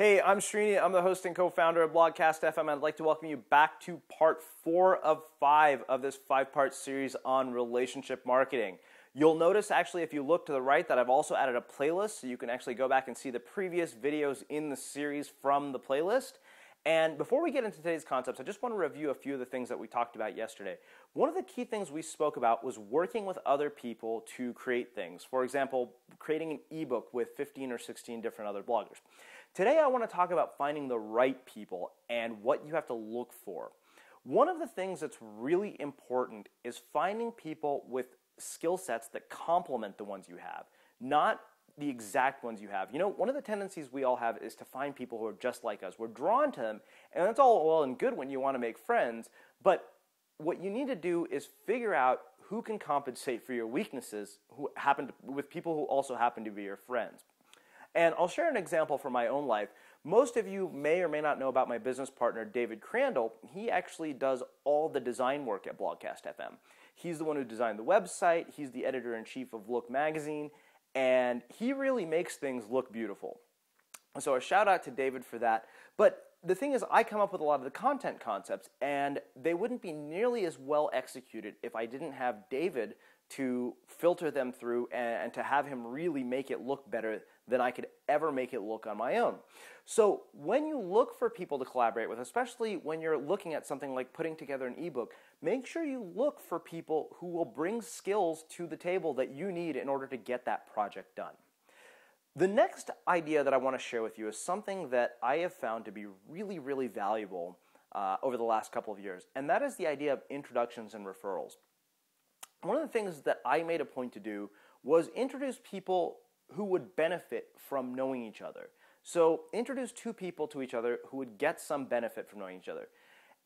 Hey, I'm Srini. I'm the host and co-founder of Blogcast FM. I'd like to welcome you back to part four of five of this five-part series on relationship marketing. You'll notice actually if you look to the right that I've also added a playlist so you can actually go back and see the previous videos in the series from the playlist. And before we get into today's concepts, I just want to review a few of the things that we talked about yesterday. One of the key things we spoke about was working with other people to create things. For example, creating an ebook with 15 or 16 different other bloggers. Today, I want to talk about finding the right people and what you have to look for. One of the things that's really important is finding people with skill sets that complement the ones you have, not the exact ones you have. You know, one of the tendencies we all have is to find people who are just like us. We're drawn to them, and that's all well and good when you want to make friends, but what you need to do is figure out who can compensate for your weaknesses who happen to, with people who also happen to be your friends. And I'll share an example from my own life. Most of you may or may not know about my business partner, David Crandall. He actually does all the design work at Blogcast FM. He's the one who designed the website, he's the editor in chief of Look Magazine, and he really makes things look beautiful. So a shout out to David for that. But the thing is, I come up with a lot of the content concepts, and they wouldn't be nearly as well executed if I didn't have David to filter them through and, and, to have him really make it look better than I could ever make it look on my own. So when you look for people to collaborate with, especially when you're looking at something like putting together an ebook, make sure you look for people who will bring skills to the table that you need in order to get that project done. The next idea that I want to share with you is something that I have found to be really, really valuable uh, over the last couple of years, and that is the idea of introductions and referrals. One of the things that I made a point to do was introduce people who would benefit from knowing each other. So, introduce two people to each other who would get some benefit from knowing each other.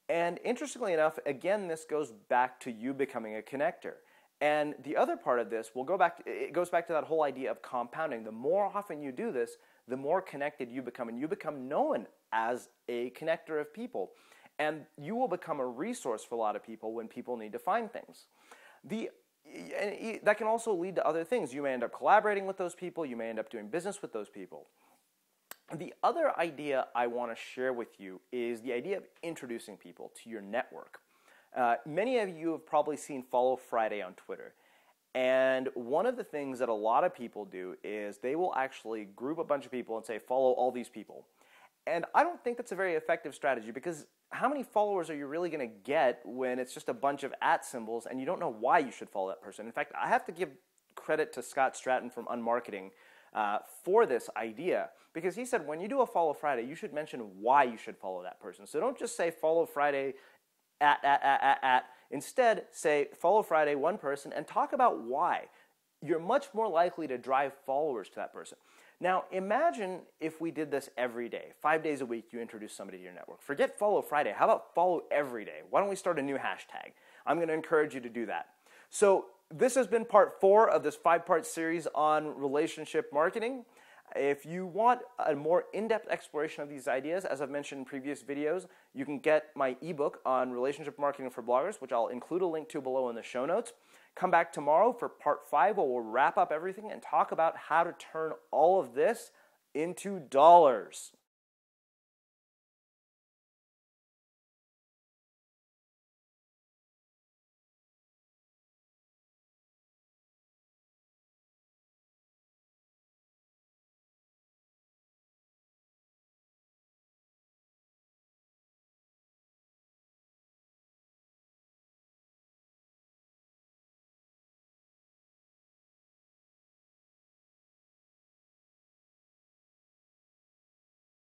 And interestingly enough, again, this goes back to you becoming a connector. And the other part of this will go back, it goes back to that whole idea of compounding. The more often you do this, the more connected you become, and you become known as a connector of people. And you will become a resource for a lot of people when people need to find things. The and that can also lead to other things. You may end up collaborating with those people, you may end up doing business with those people. The other idea I want to share with you is the idea of introducing people to your network. Uh, many of you have probably seen Follow Friday on Twitter. And one of the things that a lot of people do is they will actually group a bunch of people and say, follow all these people. And I don't think that's a very effective strategy because how many followers are you really going to get when it's just a bunch of at symbols and you don't know why you should follow that person? In fact, I have to give credit to Scott Stratten from Unmarketing uh, for this idea because he said when you do a follow Friday, you should mention why you should follow that person. So don't just say follow Friday at, at, at, at, at. Instead, say follow Friday, one person, and talk about why. You're much more likely to drive followers to that person. Now, imagine if we did this every day. Five days a week, you introduce somebody to your network. Forget follow Friday. How about follow every day? Why don't we start a new hashtag? I'm going to encourage you to do that. So, this has been part four of this five part series on relationship marketing. If you want a more in depth exploration of these ideas, as I've mentioned in previous videos, you can get my ebook on relationship marketing for bloggers, which I'll include a link to below in the show notes. Come back tomorrow for part five, where we'll wrap up everything and talk about how to turn all of this into dollars.